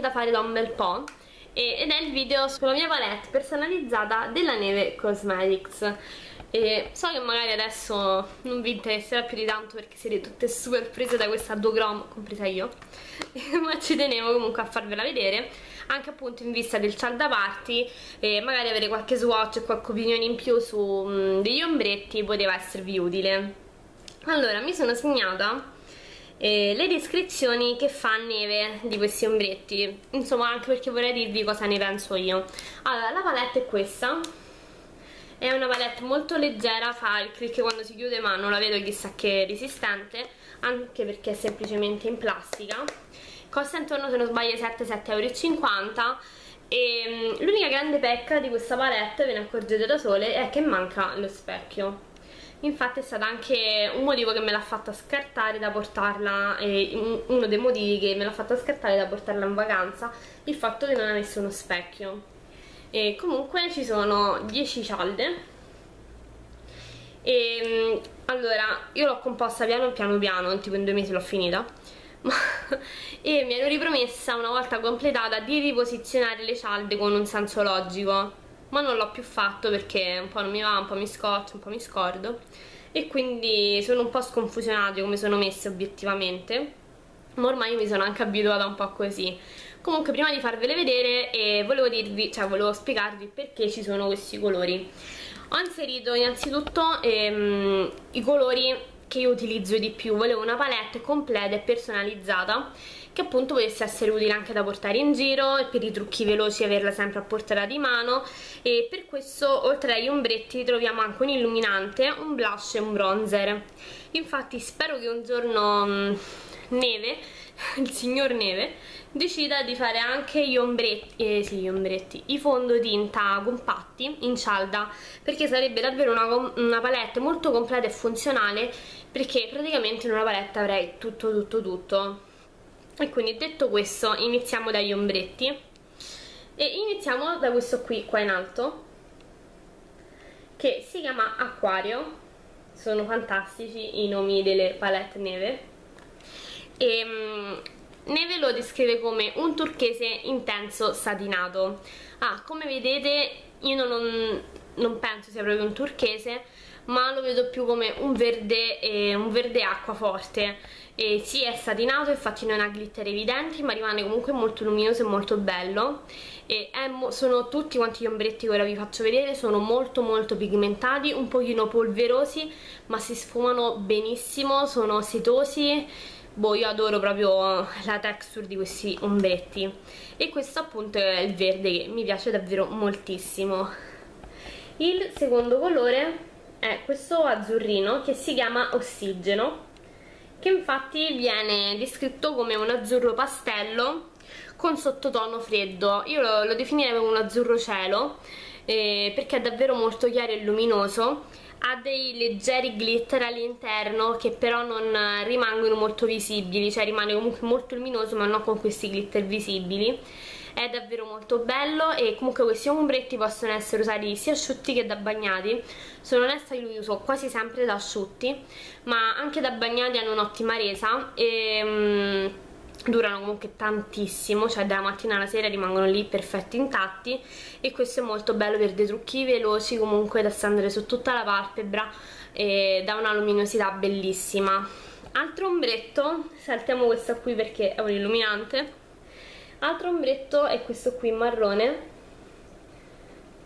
veramente da fare da un bel po' ed è il video sulla mia palette personalizzata della Neve Cosmetics. E so che magari adesso non vi interesserà più di tanto perché siete tutte super prese da questa Dogrom, compresa io ma ci tenevo comunque a farvela vedere anche appunto in vista del cialda party e magari avere qualche swatch e qualche opinione in più su mm, degli ombretti poteva esservi utile. Allora mi sono segnata eh, le descrizioni che fa Neve di questi ombretti. Insomma anche perché vorrei dirvi cosa ne penso io. Allora la palette è questa. È una palette molto leggera fa il click quando si chiude ma non la vedo chissà che resistente anche perché è semplicemente in plastica. Costa intorno se non sbaglio 7-7,50 euro e mm, l'unica grande pecca di questa palette, ve ne accorgete da sole, è che manca lo specchio infatti è stato anche un motivo che me l'ha fatta scartare da portarla eh, uno dei motivi che me l'ha fatta scartare da portarla in vacanza il fatto che non avesse uno specchio. E comunque ci sono 10 cialde. E mm, allora io l'ho composta piano piano piano tipo in due mesi l'ho finita. E mi ero ripromessa una volta completata di riposizionare le cialde con un senso logico ma non l'ho più fatto perché un po' non mi va, un po' mi scoccio, un po' mi scordo. E quindi sono un po' sconfusionate come sono messe obiettivamente. Ma ormai mi sono anche abituata un po' così. Comunque prima di farvele vedere eh, volevo dirvi, cioè volevo spiegarvi perché ci sono questi colori. Ho inserito innanzitutto ehm, i colori che io utilizzo di più. Volevo una palette completa e personalizzata che appunto potesse essere utile anche da portare in giro e per i trucchi veloci averla sempre a portata di mano e per questo oltre agli ombretti troviamo anche un illuminante, un blush e un bronzer. Infatti spero che un giorno mh, mm, Neve, il signor Neve decida di fare anche gli ombretti, eh, sì, gli ombretti, i fondotinta compatti in cialda perché sarebbe davvero una, una palette molto completa e funzionale perché praticamente in una palette avrei tutto tutto tutto e quindi detto questo iniziamo dagli ombretti. E iniziamo da questo qui qua in alto che si chiama Acquario sono fantastici i nomi delle palette neve. E um, Neve lo descrive come un turchese intenso satinato ah, come vedete io non, non penso sia proprio un turchese ma lo vedo più come un verde, eh, un verde acqua forte. E sì è satinato infatti non ha glitter evidenti ma rimane comunque molto luminoso e molto bello. E mo sono tutti quanti gli ombretti che ora vi faccio vedere sono molto molto pigmentati un pochino polverosi ma si sfumano benissimo sono setosi. Boh io adoro proprio la texture di questi ombretti. E questo appunto è il verde che mi piace davvero moltissimo. Il secondo colore è questo azzurrino che si chiama Ossigeno che infatti viene descritto come un azzurro pastello con sottotono freddo. Io lo, lo definirei un azzurro cielo eh, perché è davvero molto chiaro e luminoso. Ha dei leggeri glitter all'interno che però non rimangono molto visibili cioè rimane comunque molto luminoso ma non con questi glitter visibili è davvero molto bello e comunque questi ombretti possono essere usati sia asciutti che da bagnati. Sono onesta io li uso quasi sempre da asciutti ma anche da bagnati hanno un'ottima resa e um, durano comunque tantissimo cioè dalla mattina alla sera rimangono lì perfetti intatti e questo è molto bello per dei trucchi veloci comunque da stendere su tutta la palpebra e dà una luminosità bellissima. Altro ombretto saltiamo questo qui perché è un illuminante altro ombretto è questo qui marrone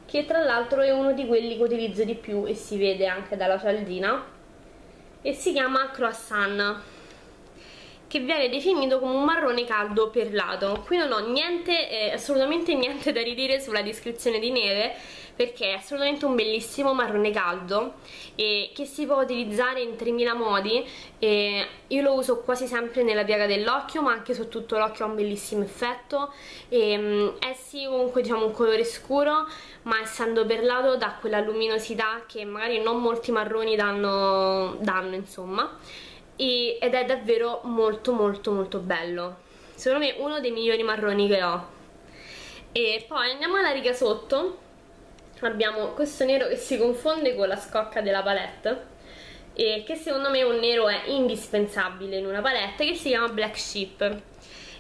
che tra l'altro è uno di quelli che utilizzo di più e si vede anche dalla cialdina e si chiama croissant che viene definito come un marrone caldo perlato qui non ho niente, eh, assolutamente niente da ridire sulla descrizione di neve perché è assolutamente un bellissimo marrone caldo e che si può utilizzare in 3000 modi io lo uso quasi sempre nella piega dell'occhio ma anche su tutto l'occhio ha un bellissimo effetto e, um, è sì comunque diciamo un colore scuro ma essendo perlato dà quella luminosità che magari non molti marroni danno, danno insomma e, ed è davvero molto molto molto bello. Secondo me uno dei migliori marroni che ho. E poi andiamo alla riga sotto abbiamo questo nero che si confonde con la scocca della palette e che secondo me un nero è indispensabile in una palette che si chiama Black Sheep.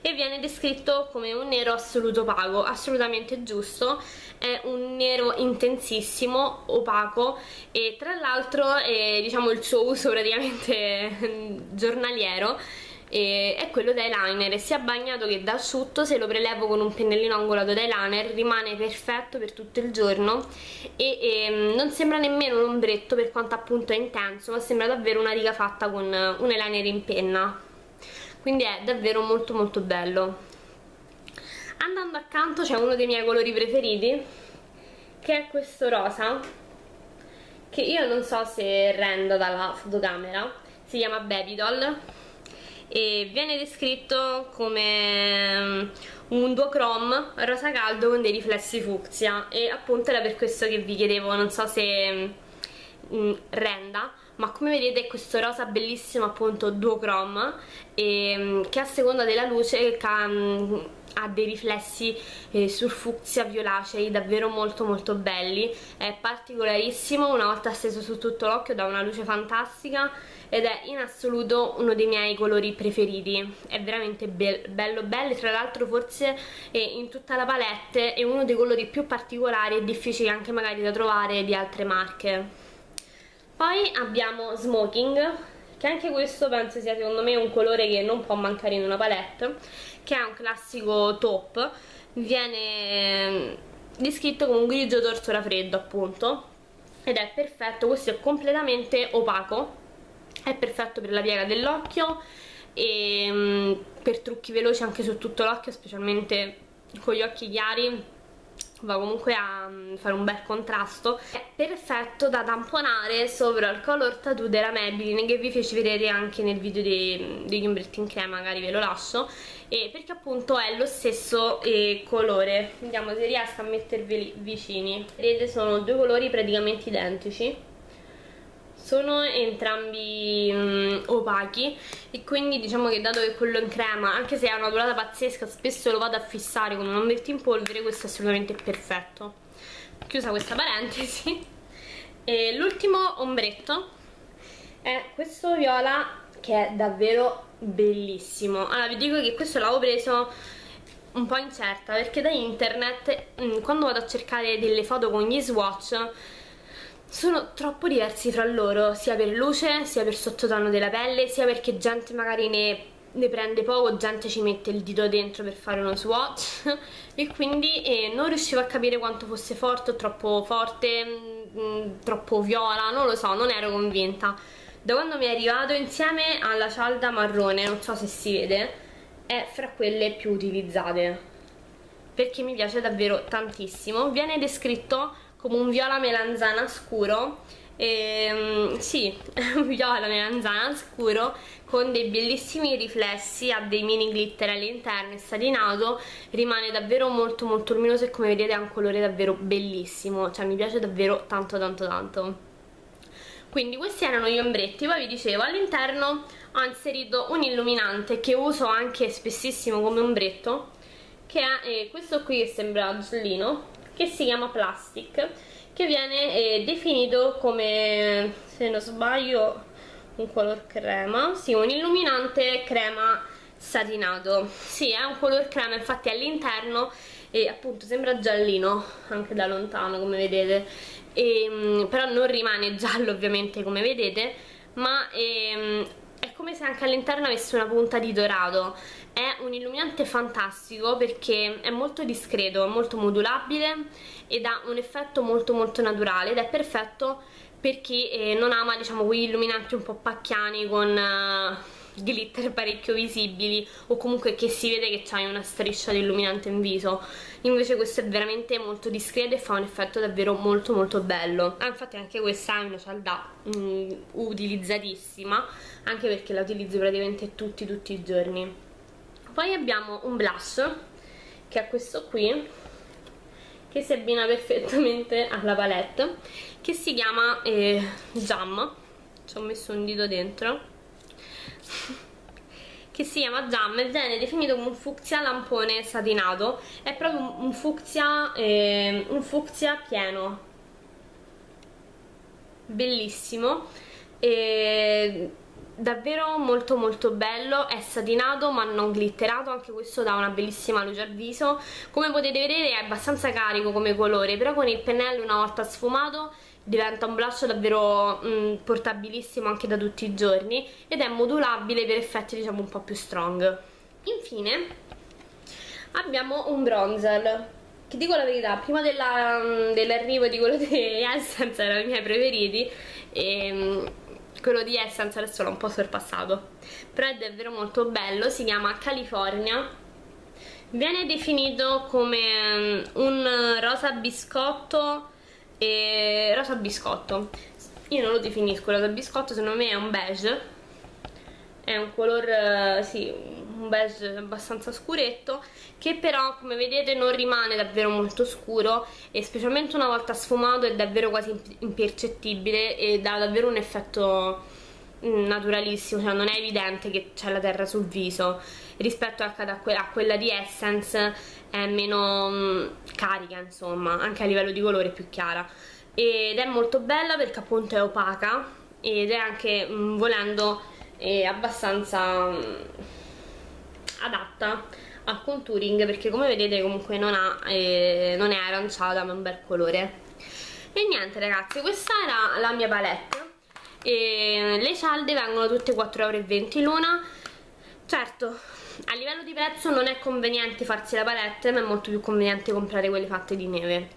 E viene descritto come un nero assoluto opaco, assolutamente giusto, è un nero intensissimo, opaco e tra l'altro diciamo il suo uso praticamente giornaliero è quello d'eyeliner e sia bagnato che da asciutto se lo prelevo con un pennellino angolato d'eyeliner rimane perfetto per tutto il giorno. E, e ehm, non sembra nemmeno un ombretto per quanto appunto è intenso ma sembra davvero una riga fatta con un eyeliner in penna. Quindi è davvero molto molto bello. Andando accanto c'è uno dei miei colori preferiti che è questo rosa che io non so se renda dalla fotocamera. Si chiama Baby Doll e viene descritto come mm, un duochrome rosa caldo con dei riflessi fucsia. E appunto era per questo che vi chiedevo, non so se mm, renda ma come vedete è questo rosa bellissimo appunto duochrome e, mm, che a seconda della luce ha dei riflessi eh, sul fucsia violacei davvero molto molto belli. È particolarissimo una volta steso su tutto l'occhio dà una luce fantastica ed è in assoluto uno dei miei colori preferiti. È veramente be bello bello tra l'altro forse eh, in tutta la palette è uno dei colori più particolari e difficili anche magari da trovare di altre marche poi abbiamo Smoking che anche questo penso sia secondo me un colore che non può mancare in una palette che è un classico top. Viene ehm, descritto come un grigio torso da freddo appunto ed è perfetto, questo è completamente opaco. È perfetto per la piega dell'occhio e um, per trucchi veloci anche su tutto l'occhio specialmente con gli occhi chiari va comunque a mm, fare un bel contrasto. È perfetto da tamponare sopra il color tattoo della Maybelline che vi feci vedere anche nel video dei, degli ombretti in crema magari ve lo lascio. E perché appunto è lo stesso eh, colore. Vediamo se riesco a metterveli vicini. Vedete sono due colori praticamente identici sono entrambi um, opachi e quindi diciamo che dato che quello in crema anche se ha una durata pazzesca spesso lo vado a fissare con un ombretto in polvere questo è assolutamente perfetto. Chiusa questa parentesi. E l'ultimo ombretto è questo viola che è davvero bellissimo. Allora vi dico che questo l'avevo preso un po' incerta perché da internet mm, quando vado a cercare delle foto con gli swatch sono troppo diversi fra loro, sia per luce, sia per sottotono della pelle, sia perché gente magari ne, ne prende poco, gente ci mette il dito dentro per fare uno swatch e quindi eh, non riuscivo a capire quanto fosse forte o troppo forte, mh, mm, troppo viola, non lo so, non ero convinta. Da quando mi è arrivato insieme alla cialda marrone, non so se si vede, è fra quelle più utilizzate perché mi piace davvero tantissimo. Viene descritto come un viola melanzana scuro e, um, sì, un viola melanzana scuro con dei bellissimi riflessi, ha dei mini glitter all'interno, è satinato, rimane davvero molto molto luminoso e come vedete ha un colore davvero bellissimo, cioè mi piace davvero tanto tanto tanto. Quindi questi erano gli ombretti, poi vi dicevo all'interno ho inserito un illuminante che uso anche spessissimo come ombretto, che è eh, questo qui che sembra giullino, che si chiama Plastic che viene eh, definito come se non sbaglio un color crema. Sì un illuminante crema satinato. Sì è un color crema infatti all'interno e appunto sembra giallino anche da lontano come vedete. E, mm, però non rimane giallo ovviamente come vedete ma ehm, è come se anche all'interno avesse una punta di dorato è un illuminante fantastico perché è molto discreto, molto modulabile ed ha un effetto molto molto naturale ed è perfetto per chi eh, non ama diciamo quegli illuminanti un po' pacchiani con uh, glitter parecchio visibili o comunque che si vede che c'hai una striscia di illuminante in viso. Invece questo è veramente molto discreto e fa un effetto davvero molto molto bello. Ah, infatti anche questa è una cialda mm, utilizzatissima anche perché la utilizzo praticamente tutti tutti i giorni poi abbiamo un blush che è questo qui che si abbina perfettamente alla palette che si chiama eh, Jam. Ci ho messo un dito dentro. Che si chiama Jam e viene definito come un fucsia lampone satinato. È proprio un fucsia, eh, un fucsia pieno. Bellissimo. E davvero molto molto bello. È satinato ma non glitterato. Anche questo dà una bellissima luce al viso. Come potete vedere è abbastanza carico come colore però con il pennello una volta sfumato diventa un blush davvero mh, mm, portabilissimo anche da tutti i giorni ed è modulabile per effetti diciamo un po' più strong. Infine abbiamo un bronzer. Che dico la verità prima mm, dell'arrivo dell di quello di Essence erano i miei preferiti. E mm, quello di Essence adesso l'ho un po' sorpassato. Però è davvero molto bello si chiama California. Viene definito come un rosa biscotto e rosa biscotto. Io non lo definisco rosa biscotto secondo me è un beige. È un color, sì, un beige abbastanza scuretto che però come vedete non rimane davvero molto scuro e specialmente una volta sfumato è davvero quasi impercettibile e dà davvero un effetto mm, naturalissimo, cioè non è evidente che c'è la terra sul viso. Rispetto a, a, quella di Essence è meno mm, carica insomma, anche a livello di colore più chiara. Ed è molto bella perché appunto è opaca ed è anche mm, volendo è abbastanza mm, adatta al contouring perché come vedete comunque non, ha, eh, non è aranciata ma è un bel colore. E niente ragazzi questa era la mia palette. E le cialde vengono tutte 4,20€ l'una. Certo a livello di prezzo non è conveniente farsi la palette ma è molto più conveniente comprare quelle fatte di neve.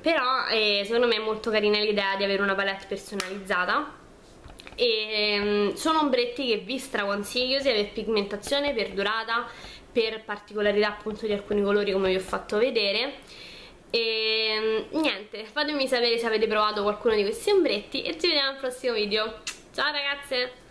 Però eh, secondo me è molto carina l'idea di avere una palette personalizzata e um, sono ombretti che vi straconsiglio sia per pigmentazione, per durata, per particolarità appunto di alcuni colori come vi ho fatto vedere. E um, niente, fatemi sapere se avete provato qualcuno di questi ombretti e ci vediamo al prossimo video. Ciao ragazze